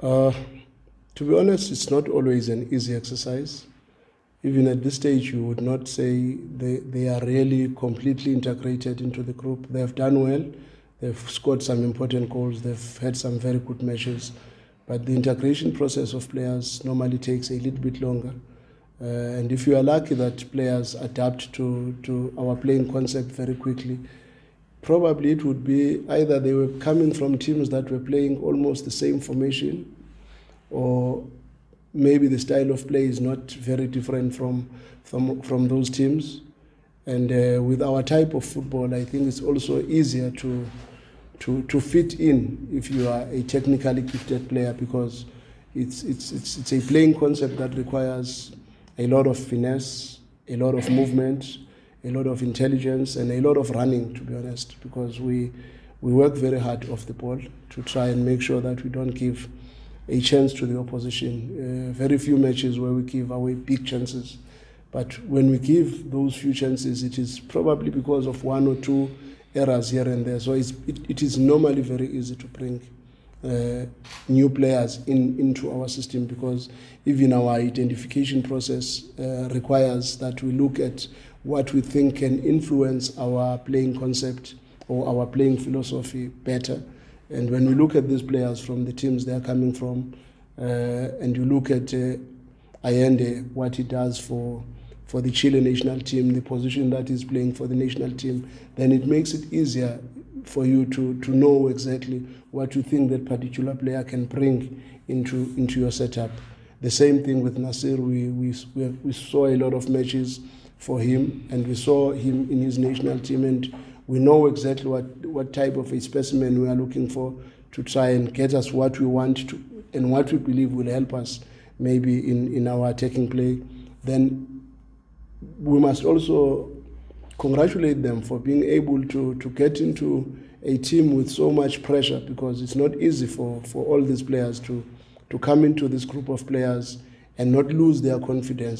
Uh, to be honest, it's not always an easy exercise. Even at this stage, you would not say they, they are really completely integrated into the group. They have done well. They've scored some important goals. They've had some very good matches. But the integration process of players normally takes a little bit longer. Uh, and if you are lucky that players adapt to, to our playing concept very quickly, probably it would be either they were coming from teams that were playing almost the same formation, or maybe the style of play is not very different from from, from those teams. And uh, with our type of football, I think it's also easier to to to fit in if you are a technically gifted player because it's it's it's, it's a playing concept that requires a lot of finesse, a lot of movement a lot of intelligence and a lot of running, to be honest, because we we work very hard off the ball to try and make sure that we don't give a chance to the opposition. Uh, very few matches where we give away big chances, but when we give those few chances, it is probably because of one or two errors here and there. So it, it is normally very easy to bring uh, new players in into our system because even our identification process uh, requires that we look at what we think can influence our playing concept or our playing philosophy better. And when we look at these players from the teams they are coming from, uh, and you look at uh, Allende, what he does for for the Chile national team, the position that he's playing for the national team, then it makes it easier for you to, to know exactly what you think that particular player can bring into, into your setup. The same thing with Nasir. We, we, we saw a lot of matches for him, and we saw him in his national team, and we know exactly what, what type of a specimen we are looking for to try and get us what we want to and what we believe will help us maybe in, in our attacking play. Then we must also congratulate them for being able to, to get into a team with so much pressure because it's not easy for, for all these players to, to come into this group of players and not lose their confidence.